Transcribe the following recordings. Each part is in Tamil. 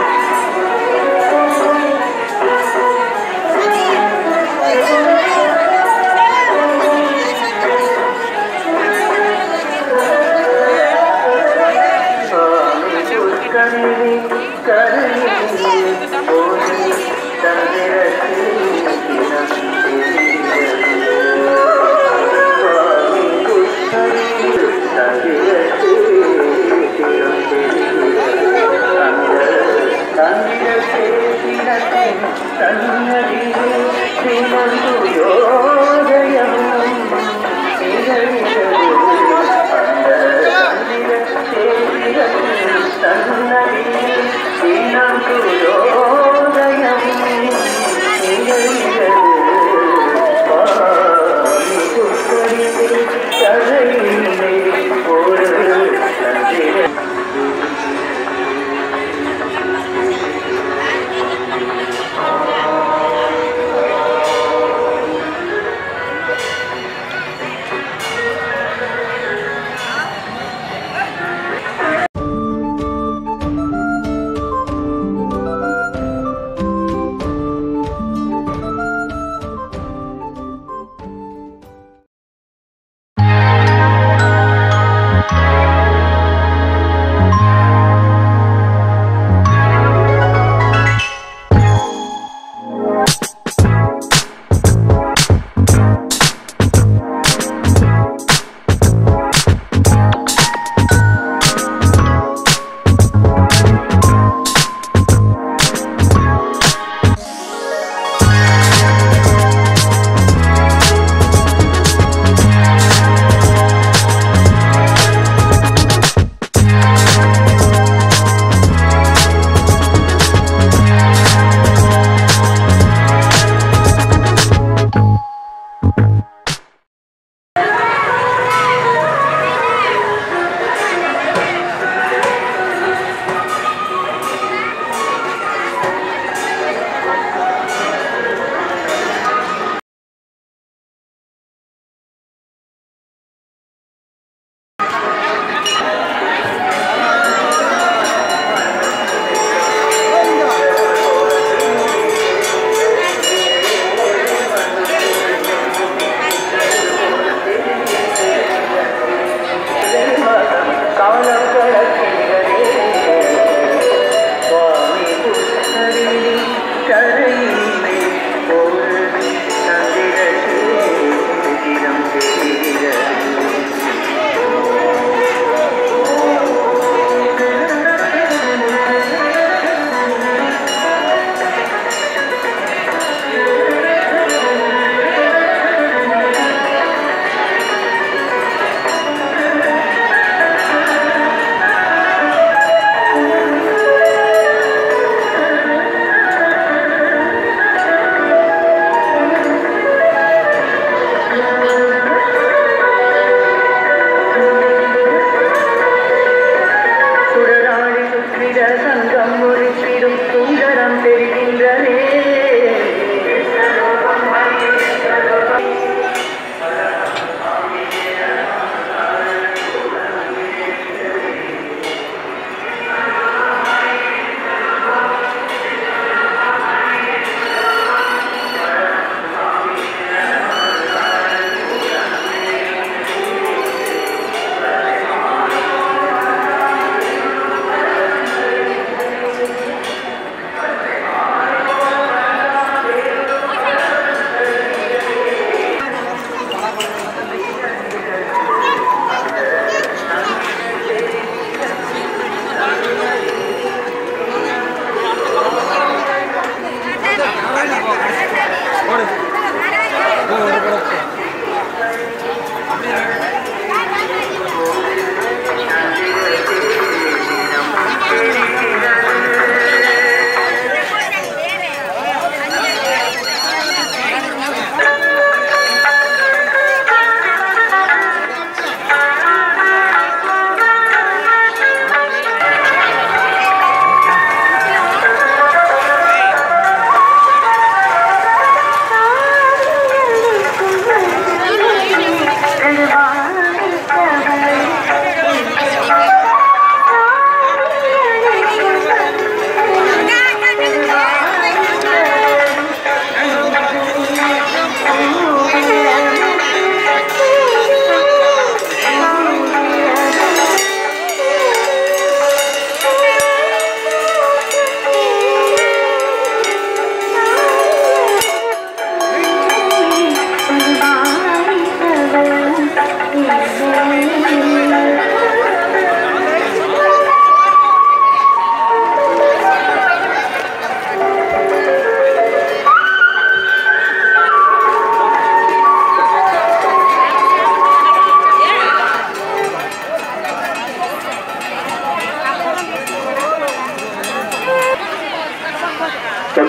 Woo!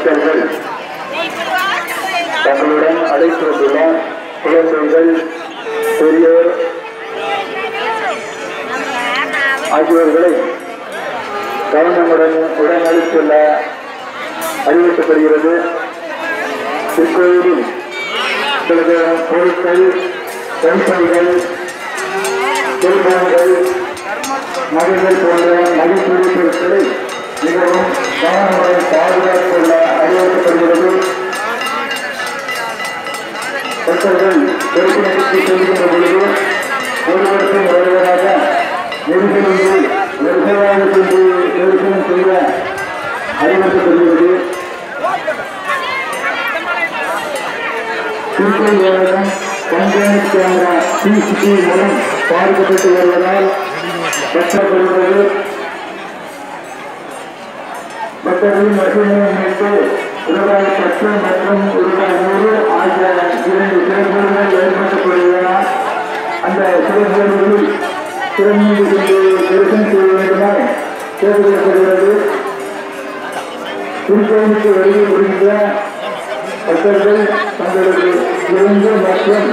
அமைச்சர்கள் தங்களுடன் அழைத்து வந்துள்ள பெரியோர் ஆகியோர்களை கவனமுடன் உடனளித்துள்ள அறிவிக்கப்படுகிறது. இக்கோயிலில் சிலது பொருட்கள் பெண்பணிகள் திருப்பங்கள் மகளிர் போன்ற மதிப்பீடு பொருட்களை மிகவும் கவனமுடன் பாதுகாத்துள்ள அறிவிக்கப்படுகிறது பக்தர்கள் திருப்பதிக்கு செல்கின்ற பொழுது ஒருவருக்கும் ஒருவராக நெருங்கிலிருந்து நெருக்கமாக சென்று நெருக்கம் செய்ய அறிவிக்கப்படுகிறது திருப்பதி தேவகம் கண்காணி கேமரா சிசிடிவி மூலம் பார்க்கப்பட்டு வருவதால் கட்டப்படுகிறது மற்றபடி வசதியை முன்னிட்டு ரூபாய் பத்து மற்றும் ரூபாய் நூறு ஆகிய இரண்டு சிறப்புகள் ஏற்படுத்தப்படுவதால் அந்த சிறப்புகளில் திறமையை கொண்டு தரிசனம் செய்ய வேண்டுமா? தேர்ந்தெடுக்கப்படுகிறது திருக்கோயிலுக்கு வெளியே வருகின்ற பக்தர்கள் தங்களுக்கு இறந்து மற்றும்